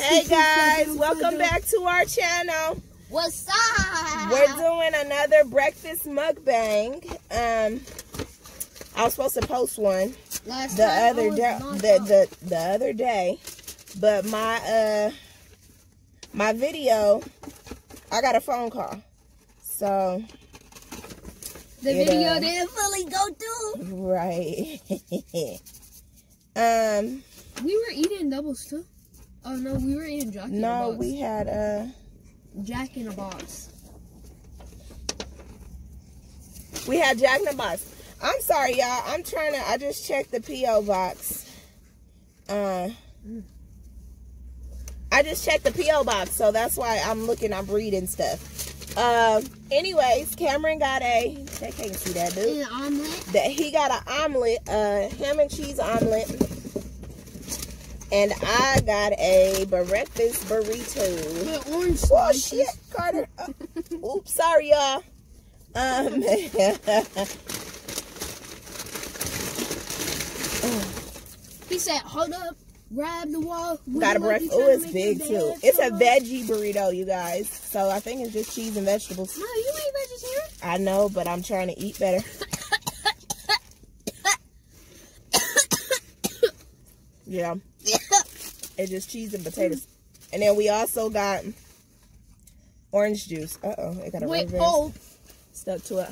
Hey guys, welcome back to our channel. What's up? We're doing another breakfast mukbang. Um, I was supposed to post one Last the time other day, the, the the other day, but my uh my video, I got a phone call, so the it, video uh, didn't fully go through. right. um, We were eating Doublez too. Oh no, we were in Jack in a box. no, we had a Jack in a box. we had Jack in a box. I'm sorry, y'all. I'm trying to. I just checked the PO box. Uh, I just checked the PO box, so that's why I'm looking. I'm reading stuff. Um. Anyways, Cameron got a. They can't see that, dude. An omelet. That he got an omelet, uh, ham and cheese omelet, and I got a breakfast burrito. With orange Oh shit, Carter. Uh, oops, sorry y'all. Um He said, "Hold up, grab the wall." Would got a you breakfast. Oh, it's big too. bed It's a for us? veggie burrito, you guys. So I think it's just cheese and vegetables. No, you ain't vegetarian. I know, but I'm trying to eat better. yeah. Yeah, it's just cheese and potatoes. And then we also got orange juice. Uh oh, it got a Wait, reverse oh, stuck to it.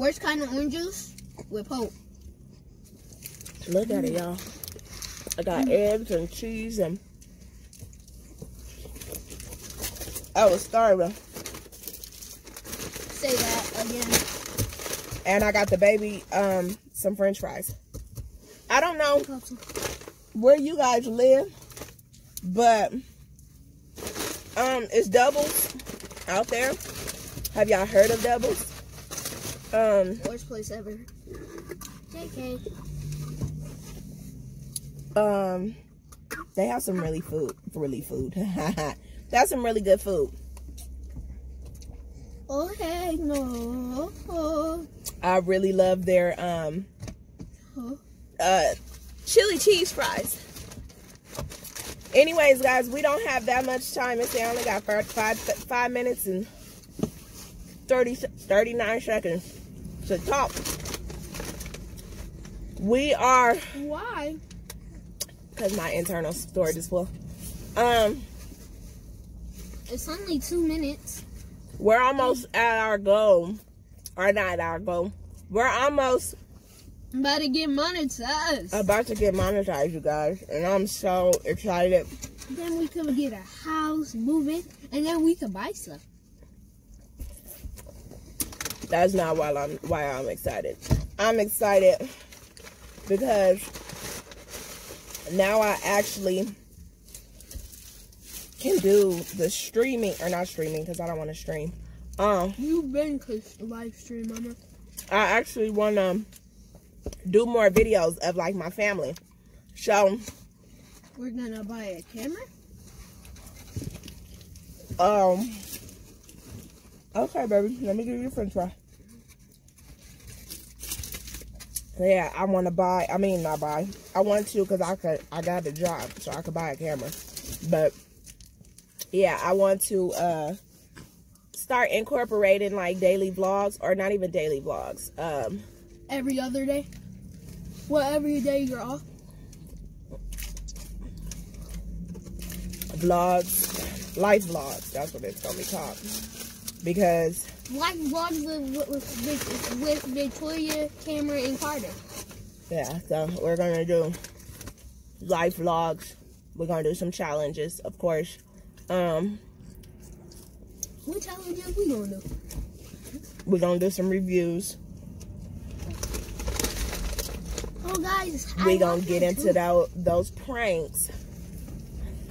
worst kind of orange juice with Pope. Look at it, y'all. I got eggs and cheese and I was starving. Say that again. And I got the baby um some french fries. I don't know where you guys live, but um it's Doublez out there. Have y'all heard of Doublez? Um Worst place ever. JK. um they have some really food really food. have some really good food. Oh heck no. I really love their um Huh? Uh chili cheese fries. Anyways, guys, we don't have that much time. It's only got five, five, five minutes and 30, 39 seconds to talk. We are Why? because my internal storage is full. Um, It's only two minutes. we're almost at our goal, or not our goal. We're almost I'm about to get monetized. about to get monetized, you guys, and I'm so excited. then we could get a house, move it, and then we could buy stuff. That's not why I'm why I'm excited. I'm excited because now I actually can do the streaming or not streaming because I don't want to stream. Um, You've been live stream, mama. I actually want to do more videos of like my family. So, We're gonna buy a camera. um, okay, baby, let me give you a French fry. Yeah, I want to buy. I mean, not buy. I want to because I could. I got a job, so I could buy a camera. But yeah, I want to uh start incorporating like daily vlogs, or not even daily vlogs. Um, Every other day. Well, every day you're off. vlogs, life vlogs. That's what it's gonna be called. Because life vlogs with, with, with, with Victoria, Cameron, and Carter. yeah, so we're gonna do life vlogs. We're gonna do some challenges, of course. Um, What challenges we gonna do? we're gonna do some reviews. Guys. I we gonna get into too. those those pranks.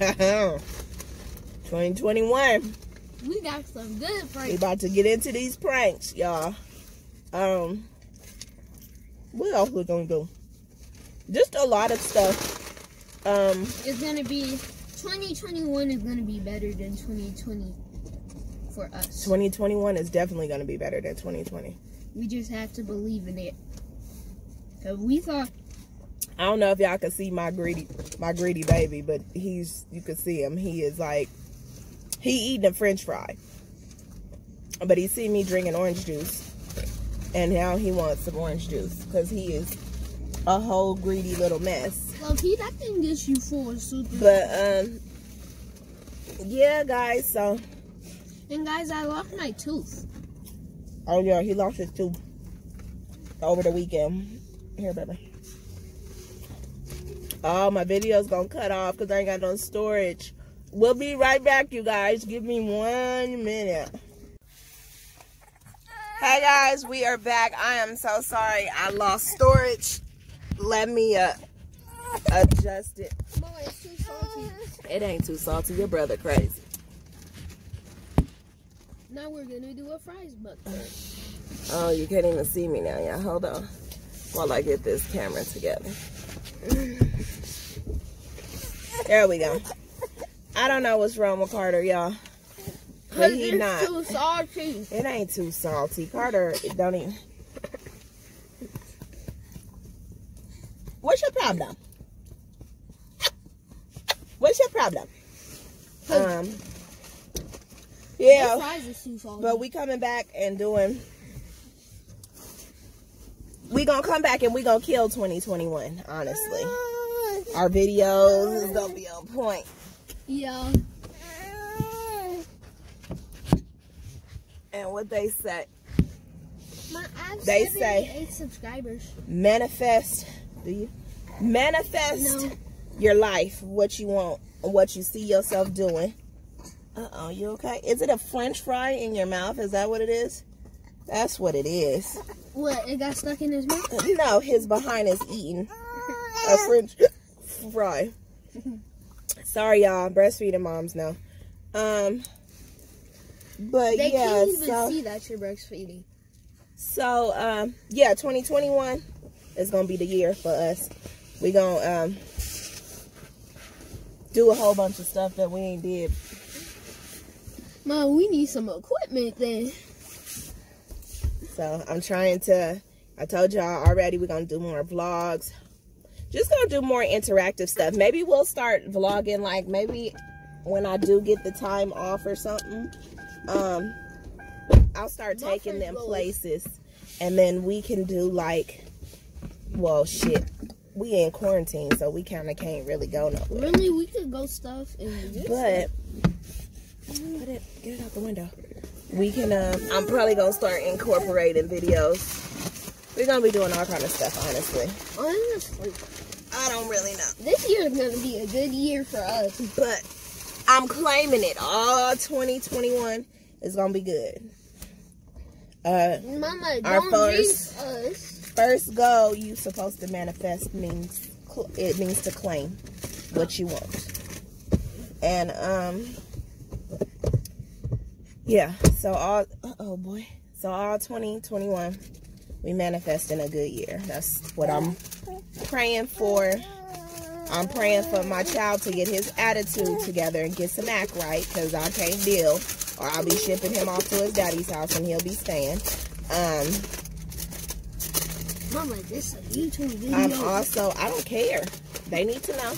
2021. We got some good pranks. We about to get into these pranks, y'all. Um, what else we gonna do? Just a lot of stuff. Um, It's gonna be 2021 is gonna be better than 2020 for us. 2021 is definitely gonna be better than 2020. We just have to believe in it. Cause we saw. I don't know if y'all can see my greedy my greedy baby, but he's you can see him. He is like he eating a french fry. But he see me drinking orange juice. And now he wants some orange juice because he is a whole greedy little mess. Well, he that can get you full of super. But um yeah guys, so and guys, I lost my tooth. Oh yeah, he lost his tooth over the weekend. Here, baby. Oh, my video's gonna cut off because I ain't got no storage. We'll be right back, you guys. Give me one minute. Hey guys, we are back. I am so sorry I lost storage. Let me uh adjust it. Mama, it's too salty. It ain't too salty. Your brother crazy. Now we're gonna do a fries bucket. Oh, you can't even see me now. Yeah, hold on while I get this camera together. There we go. I don't know what's wrong with Carter, y'all. But he not. too salty. It ain't too salty. Carter, it don't even. What's your problem? What's your problem? Um. Yeah. fries is too salty. But we coming back and doing. We gonna come back and we gonna kill 2021. Honestly, our videos is gonna be on point. yeah. And what they say, My, They say- 78 subscribers. manifest. Do you manifest No. your life? What you want? What you see yourself doing? Uh oh, you okay? Is it a French fry in your mouth? Is that what it is? That's what it is. What? It got stuck in his mouth? No, his behind is eating a French fry. Sorry, y'all. Breastfeeding moms now. Um, but They yeah, can't even so see that you're breastfeeding. so um, yeah, 2021 is gonna be the year for us. We gonna um do a whole bunch of stuff that we ain't did. Mom, we need some equipment then. So I'm trying to. I told y'all already we're gonna do more vlogs. Just gonna do more interactive stuff. Maybe we'll start vlogging like maybe when I do get the time off or something. Um, I'll start taking them places, and then we can do like, well, shit. We in quarantine, so we kind of can't really go nowhere. Really, we could go stuff in this. But put it, get it out the window. We can. Um, I'm probably gonna start incorporating videos. We're gonna be doing all kind of stuff, honestly. honestly, I don't really know, this year is gonna be a good year for us. but I'm claiming it. All 2021 is gonna be good. Uh, Mama, Our first- first goal you supposed to manifest means it means to claim what you want and um yeah so all oh boy so all 2021 we manifest in a good year that's what i'm praying for i'm praying for my child to get his attitude together and get some act right because i can't deal or i'll be shipping him off to his daddy's house and he'll be staying um Mama, this is a YouTube video. I'm also, I don't care. They need to know.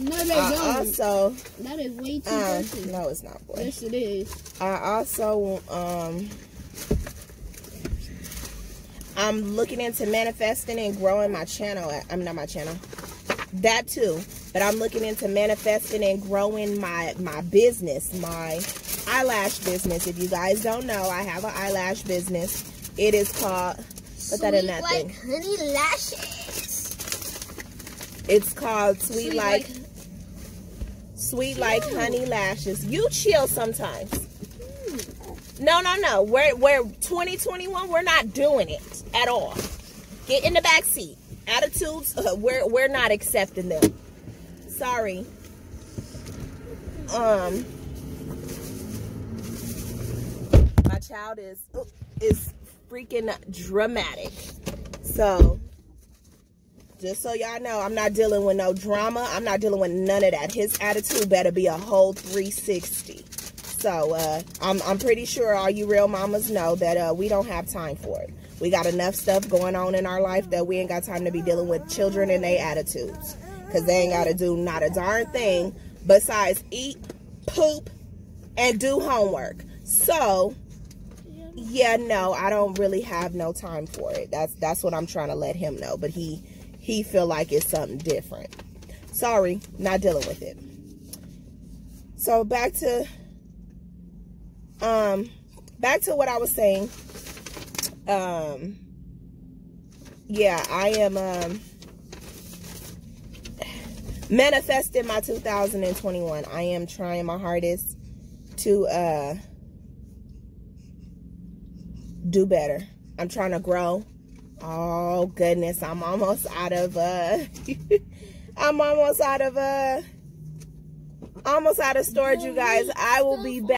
No, they I don't. also, that is way too um, personal. no, it's not, boy. Yes, it is. I also, um, I'm looking into manifesting and growing my channel. I'm not my channel. That too. But I'm looking into manifesting and growing my my business, my eyelash business. If you guys don't know, I have an eyelash business. It is called put that in Sweet that like thing. honey lashes. It's called Sweet, Sweet like, like- Sweet like honey lashes. You chill sometimes. No, no, no. We're we're 2021. We're not doing it at all. Get in the back seat. Attitudes. Uh, we're we're not accepting them. Sorry. Um. My child is is freaking dramatic. So just so y'all know, I'm not dealing with no drama. I'm not dealing with none of that. His attitude better be a whole 360. So uh, I'm, I'm pretty sure all you real mamas know that uh, we don't have time for it. We got enough stuff going on in our life that we ain't got time to be dealing with children and their attitudes. Because they ain't got to do not a darn thing besides eat, poop, and do homework. So, yeah, no, I don't really have no time for it. That's that's what I'm trying to let him know. But he he feel like it's something different. Sorry, not dealing with it. So back to um back to what I was saying. Um yeah, I am um manifesting my 2021. I am trying my hardest to uh do better. I'm trying to grow. Oh goodness, I'm almost out of uh I'm almost out of uh almost out of storage, you guys. I will be back.